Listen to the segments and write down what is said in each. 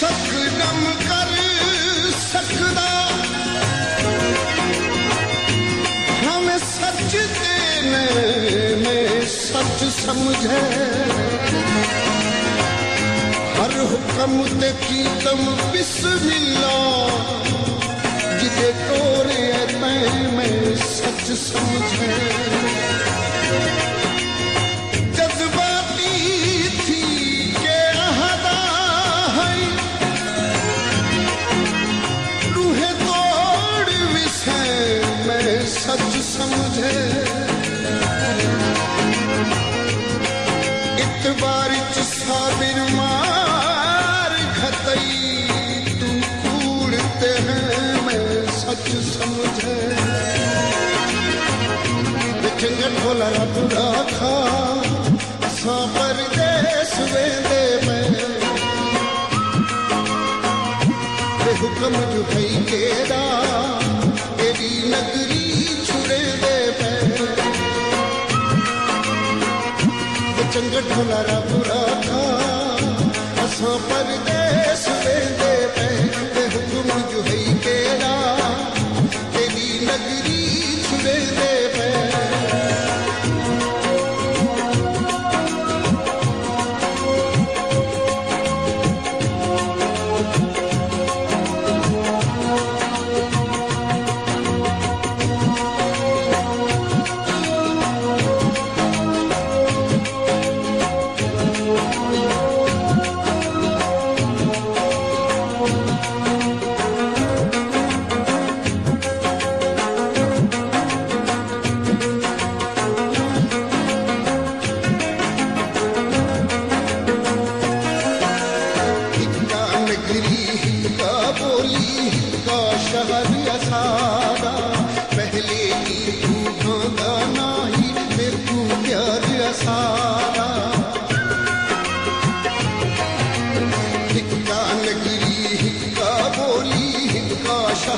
Shut मुझे। हर हुक्म ते कीतम बिस्मिल्ला। जिते टोरे तय में सच समझे। ਵਾਰ ਚ ਸਾਬਿਰ ਮਾਰ ਖਤਈ, ਤੂੰ ਕੂੜਤੇ ਹੈ ਮੈਂ ਸੱਚ ਸਮਝੇ। ਦੇਖੇ ਢੋਲਾ ਰੱਬ ਰਾਖਾ ਅਸਾਂ ਪਰਦੇਸ ਵੇਂਦੇ ਮੈਂ। ਤੇ ਹੁਕਮ ਜੁਠਈ ਕੇਦਾ ਤੇਰੀ ਨਗਰੀ चंगन भोला बुरा था असां परदेस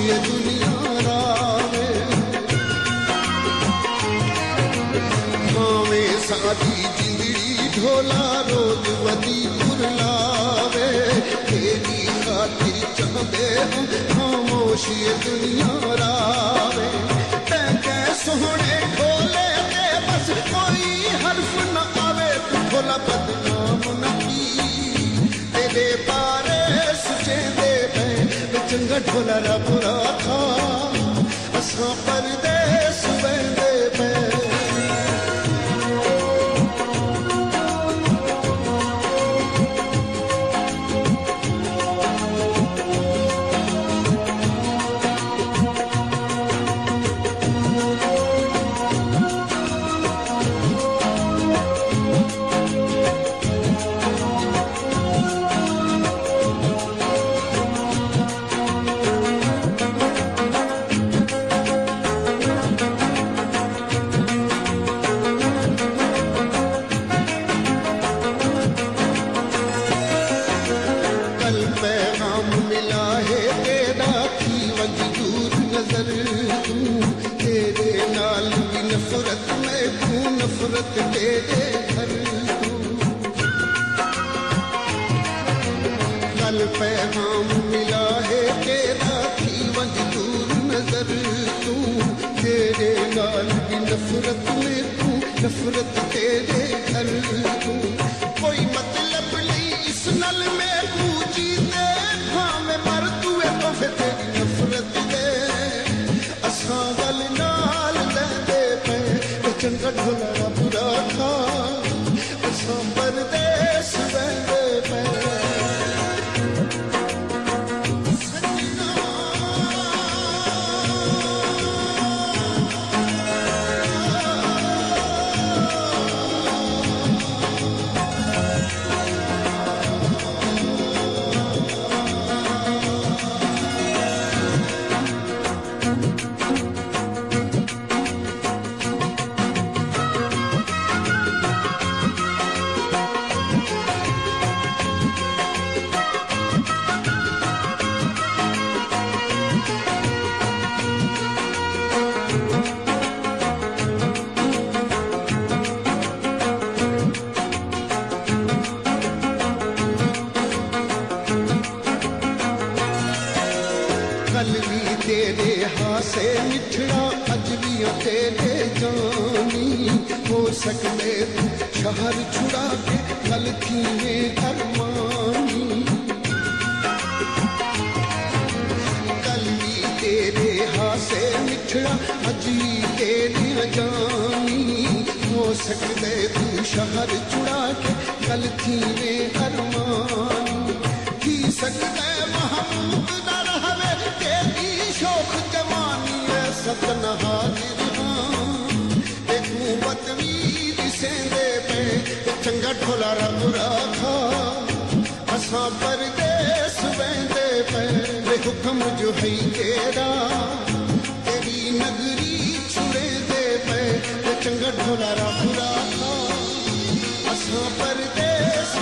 ये दुनिया रावे। भावें साडी जिंदड़ी ढोला रोज वधी फुलावे तेरी खातिर ये दुनिया रावे। सोहणे ढोले बस कोई हर्फ न आवे। बदनाम न की। सुचे चंगा ढोला perder पैगाम मिला है तेरा थी वंज दूर नजर तू। तेरे नाल की नफरत में तू नफरत तेरे घर तू। कोई मतलब नहीं इस नल में तू जीते। हां मैं तू है तो तेरी नफरत दे असा गल नाल लहदे पे चंगा ढोला तू शहर छुड़ा के कल थी अरमानी। कल तेरे हासे मिठड़ा अज तेरे जानी हो सकते तू शहर छुड़ा के कल थी अरमानी। थी सकते महमूद न रहवे तेरी शोख जवानी है सतन चंगा ढोला रब राखा। असा परदेस वेंदे पे वे हुक्म जो है तेरा। तेरी नगरी छुड़े दे पे वे चंगा ढोला रब राखा। असा परदेस